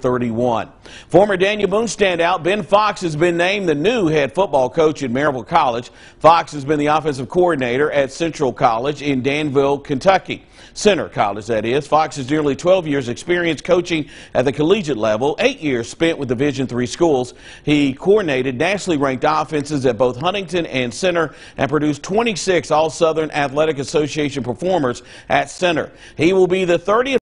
31. Former Daniel Boone standout Ben Fox has been named the new head football coach at Maryville College. Fox has been the offensive coordinator at Central College in Danville, Kentucky. Centre College, that is. Fox has nearly 12 years experience coaching at the collegiate level, eight years spent with Division III schools. He coordinated nationally ranked offenses at both Huntingdon and Centre and produced 26 All-Southern Athletic Association performers at Centre. He will be the 30th